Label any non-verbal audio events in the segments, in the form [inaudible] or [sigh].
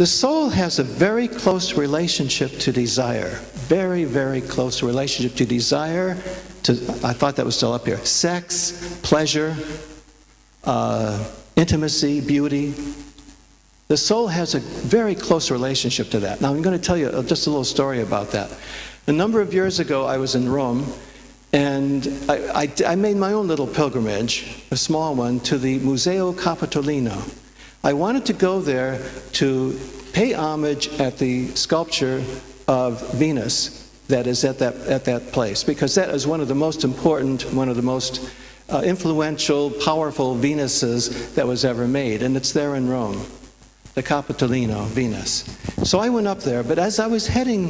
The soul has a very close relationship to desire. Very, very close relationship to desire, to, I thought that was still up here, sex, pleasure, uh, intimacy, beauty. The soul has a very close relationship to that. Now, I'm going to tell you just a little story about that. A number of years ago, I was in Rome, and I, I, I made my own little pilgrimage, a small one, to the Museo Capitolino. I wanted to go there to pay homage at the sculpture of Venus that is at that, at that place, because that is one of the most important, one of the most uh, influential, powerful Venuses that was ever made, and it's there in Rome, the Capitolino Venus. So I went up there, but as I was heading,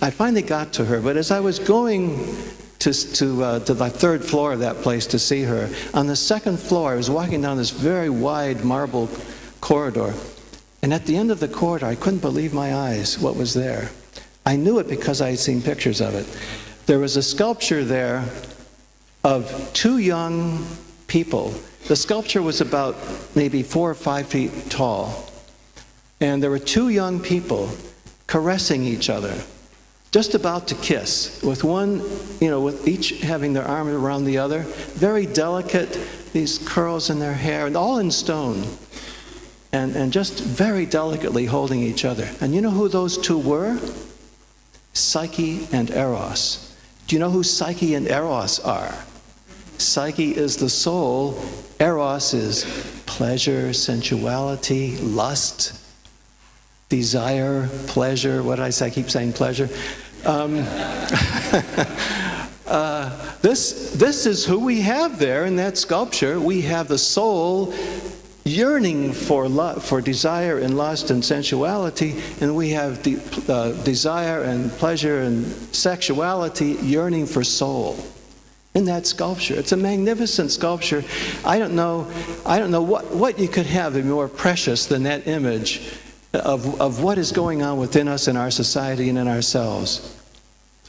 I finally got to her, but as I was going to, to, uh, to the third floor of that place to see her, on the second floor, I was walking down this very wide marble corridor, and at the end of the corridor, I couldn't believe my eyes what was there. I knew it because I had seen pictures of it. There was a sculpture there of two young people. The sculpture was about maybe four or five feet tall. And there were two young people caressing each other, just about to kiss, with one, you know, with each having their arm around the other. Very delicate, these curls in their hair, and all in stone. And, and just very delicately holding each other. And you know who those two were? Psyche and Eros. Do you know who Psyche and Eros are? Psyche is the soul, Eros is pleasure, sensuality, lust, desire, pleasure. What did I say? I keep saying pleasure. Um, [laughs] uh, this, this is who we have there in that sculpture. We have the soul yearning for love, for desire and lust and sensuality, and we have uh, desire and pleasure and sexuality yearning for soul in that sculpture. It's a magnificent sculpture. I don't know, I don't know what, what you could have more precious than that image of, of what is going on within us in our society and in ourselves.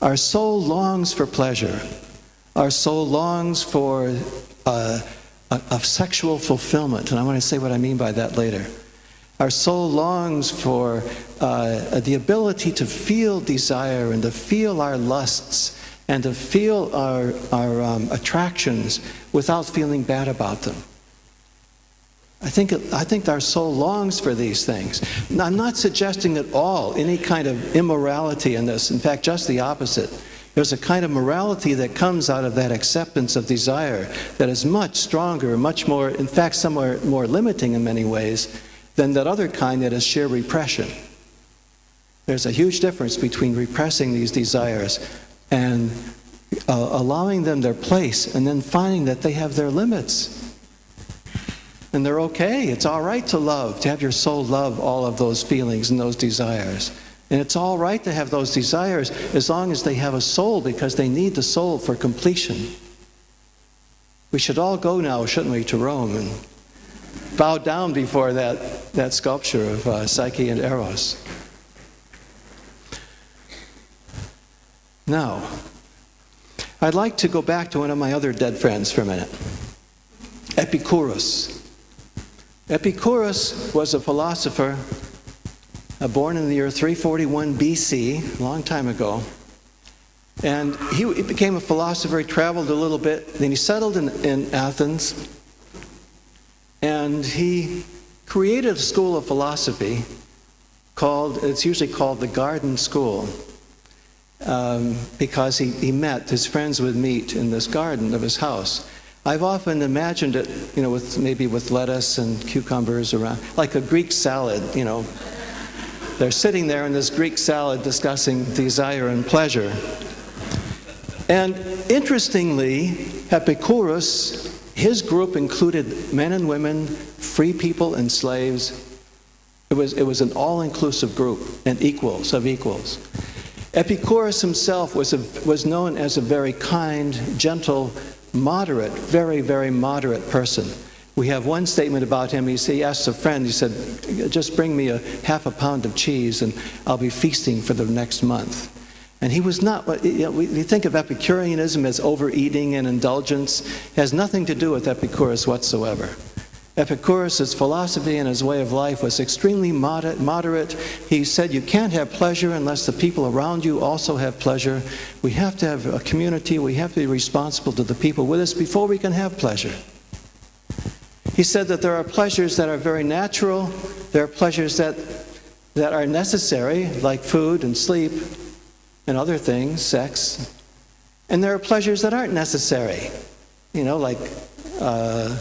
Our soul longs for pleasure. Our soul longs for uh, of sexual fulfillment. And I want to say what I mean by that later. Our soul longs for uh, the ability to feel desire and to feel our lusts and to feel our, our um, attractions without feeling bad about them. I think, I think our soul longs for these things. I'm not suggesting at all any kind of immorality in this. In fact, just the opposite. There's a kind of morality that comes out of that acceptance of desire that is much stronger, much more, in fact, somewhat more limiting in many ways than that other kind that is sheer repression. There's a huge difference between repressing these desires and uh, allowing them their place and then finding that they have their limits. And they're okay. It's all right to love, to have your soul love all of those feelings and those desires. And it's all right to have those desires as long as they have a soul because they need the soul for completion. We should all go now, shouldn't we, to Rome and bow down before that, that sculpture of uh, Psyche and Eros. Now, I'd like to go back to one of my other dead friends for a minute Epicurus. Epicurus was a philosopher born in the year 341 BC, a long time ago. And he, he, became a philosopher. He traveled a little bit. Then he settled in, in Athens. And he created a school of philosophy called, it's usually called the Garden School. Um, because he, he met, his friends would meet in this garden of his house. I've often imagined it, you know, with maybe with lettuce and cucumbers around, like a Greek salad, you know, they're sitting there in this Greek salad discussing desire and pleasure. And interestingly, Epicurus, his group included men and women, free people and slaves. It was, it was an all inclusive group and equals of equals. Epicurus himself was, a, was known as a very kind, gentle, moderate, very, very moderate person. We have one statement about him. He, asked a friend, he said, just bring me a half a pound of cheese and I'll be feasting for the next month. And he was not, you know, we think of Epicureanism as overeating and indulgence. It has nothing to do with Epicurus whatsoever. Epicurus' philosophy and his way of life was extremely moderate. He said you can't have pleasure unless the people around you also have pleasure. We have to have a community, we have to be responsible to the people with us before we can have pleasure. He said that there are pleasures that are very natural, there are pleasures that, that are necessary, like food and sleep and other things, sex, and there are pleasures that aren't necessary, you know, like. Uh,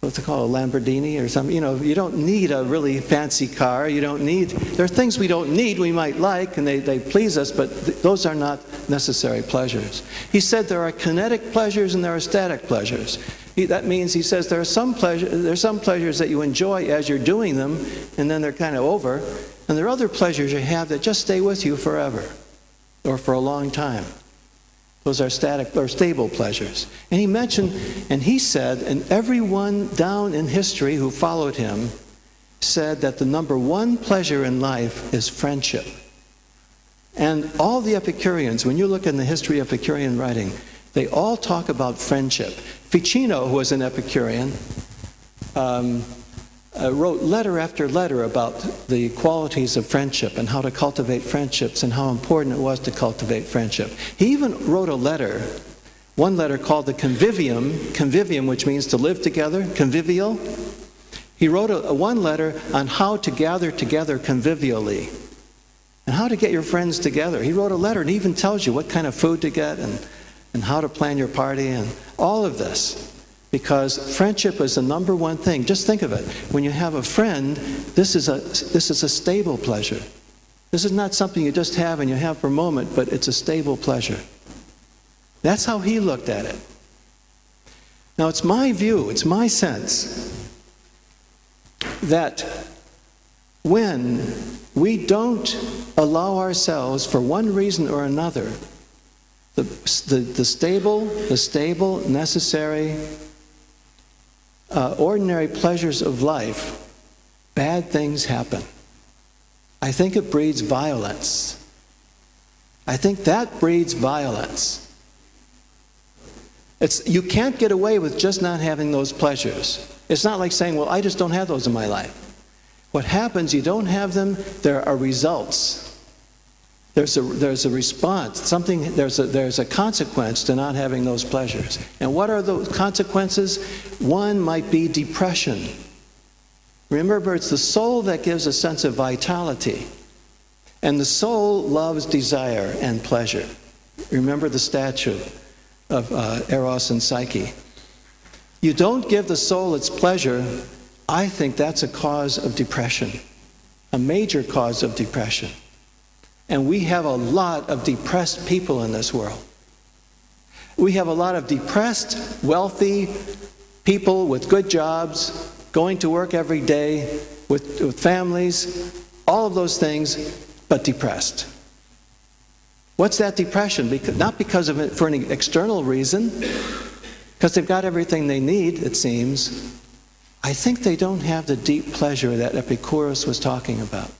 what's it called, a Lamborghini or something. You know, you don't need a really fancy car. You don't need, there are things we don't need we might like and they, they please us, but th- those are not necessary pleasures. He said there are kinetic pleasures and there are static pleasures. He, that means he says there are some pleasure, some pleasures that you enjoy as you're doing them and then they're kind of over, and there are other pleasures you have that just stay with you forever or for a long time. Those are static or stable pleasures. And he mentioned, and he said, and everyone down in history who followed him said that the number one pleasure in life is friendship. And all the Epicureans, when you look in the history of Epicurean writing, they all talk about friendship. Ficino, who was an Epicurean, um, uh, wrote letter after letter about the qualities of friendship and how to cultivate friendships and how important it was to cultivate friendship. He even wrote a letter, one letter called the Convivium, convivium, which means to live together, convivial. He wrote a, a one letter on how to gather together convivially and how to get your friends together. He wrote a letter and even tells you what kind of food to get and, and how to plan your party and all of this because friendship is the number one thing. Just think of it. When you have a friend, this is a, this is a stable pleasure. This is not something you just have and you have for a moment, but it's a stable pleasure. That's how he looked at it. Now, it's my view, it's my sense that when we don't allow ourselves, for one reason or another, the, the, the stable, the stable, necessary uh, ordinary pleasures of life, bad things happen. I think it breeds violence. I think that breeds violence. It's, you can't get away with just not having those pleasures. It's not like saying, well, I just don't have those in my life. What happens, you don't have them, there are results. There's a, there's a response, something, there's a, there's a consequence to not having those pleasures. And what are those consequences? One might be depression. Remember, it's the soul that gives a sense of vitality. And the soul loves desire and pleasure. Remember the statue of uh, Eros and Psyche. You don't give the soul its pleasure, I think that's a cause of depression, a major cause of depression. And we have a lot of depressed people in this world. We have a lot of depressed, wealthy people with good jobs, going to work every day, with, with families, all of those things, but depressed. What's that depression? Because, not because of it for an external reason, because they've got everything they need, it seems. I think they don't have the deep pleasure that Epicurus was talking about.